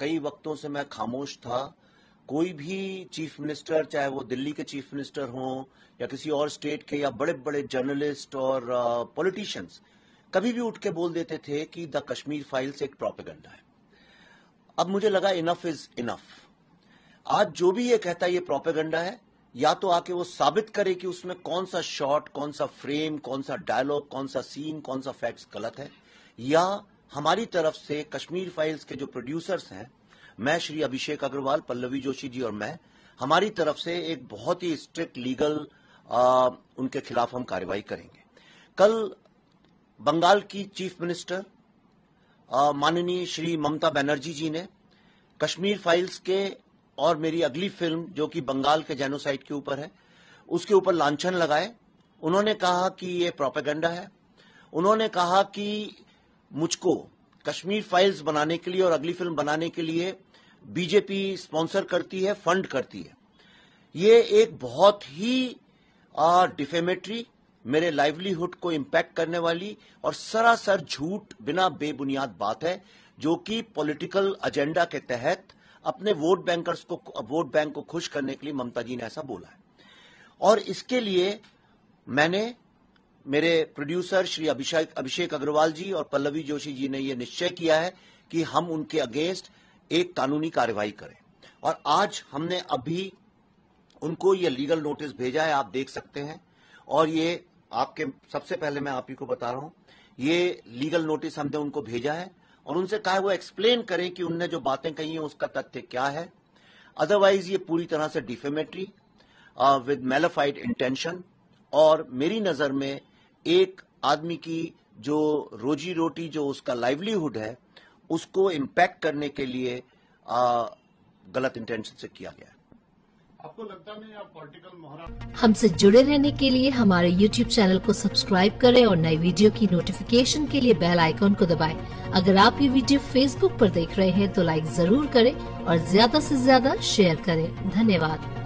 कई वक्तों से मैं खामोश था। कोई भी चीफ मिनिस्टर, चाहे वो दिल्ली के चीफ मिनिस्टर हों, या किसी और स्टेट के, या बड़े बड़े जर्नलिस्ट और पॉलिटिशियंस, कभी भी उठ के बोल देते थे कि द कश्मीर फाइल्स एक प्रोपेगेंडा है। अब मुझे लगा इनफ इज़ इनफ आज जो भी ये कहता है, ये प्रोपेगेंडा है। या तो आके वो साबित करे कि उसमें कौन सा शॉट, कौन सा फ्रेम, कौन सा डायलॉग कौन सा सीन कौन सा फैक्ट्स गलत है, या हमारी तरफ़ से कश्मीर फाइल्स के जो प्रोड्यूसर्स हैं मैं श्री अभिषेक अग्रवाल पल्लवी जोशी जी और मैं हमारी तरफ़ से एक बहुत ही स्ट्रिक्ट लीगल आ, उनके खिलाफ हम कार्रवाई करेंगे। कल बंगाल की चीफ मिनिस्टर माननीय श्री ममता बनर्जी जी ने कश्मीर फाइल्स के और मेरी अगली फ़िल्म जो कि बंगाल के जेनोसाइड के ऊपर है उसके ऊपर लांछन लगाए। उन्होंने कहा कि ये प्रोपेगेंडा है। उन्होंने कहा कि मुझको कश्मीर फाइल्स बनाने के लिए और अगली फ़िल्म बनाने के लिए बीजेपी स्पॉन्सर करती है फंड करती है। ये एक बहुत ही डिफेमेटरी मेरे लाइवलीहुड को इम्पैक्ट करने वाली और सरासर झूठ बिना बेबुनियाद बात है, जो कि पॉलिटिकल एजेंडा के तहत अपने वोट बैंकर्स को वोट बैंक को खुश करने के लिए ममता जी ने ऐसा बोला है। और इसके लिए मैंने मेरे प्रोड्यूसर श्री अभिषेक अभिषेक अग्रवाल जी और पल्लवी जोशी जी ने यह निश्चय किया है कि हम उनके अगेंस्ट एक कानूनी कार्रवाई करें। और आज हमने अभी उनको ये लीगल नोटिस भेजा है, आप देख सकते हैं। और ये आपके, सबसे पहले मैं आप ही को बता रहा हूँ, ये लीगल नोटिस हमने उनको भेजा है और उनसे कहा वो एक्सप्लेन करें कि उनने जो बातें कही हैं, उसका तथ्य क्या है। अदरवाइज़ ये पूरी तरह से डिफेमेटरी विद मेलाफाइड इंटेंशन और मेरी नज़र में एक आदमी की जो रोजी रोटी जो उसका लाइवलीहुड है उसको इम्पैक्ट करने के लिए आ, गलत इंटेंशन से किया गया आपको लगता नहीं आप पॉलिटिकल मोहरा हमसे जुड़े रहने के लिए हमारे YouTube चैनल को सब्सक्राइब करें और नई वीडियो की नोटिफिकेशन के लिए बेल आइकॉन को दबाएँ। अगर आप ये वीडियो Facebook पर देख रहे हैं तो लाइक ज़रूर करें और ज़्यादा से ज़्यादा शेयर करें। धन्यवाद।